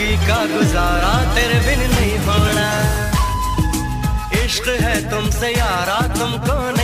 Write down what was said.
ज़िंदगी का गुजारा तेरे बिन नहीं होना। इश्क है तुमसे यारा तुम कौन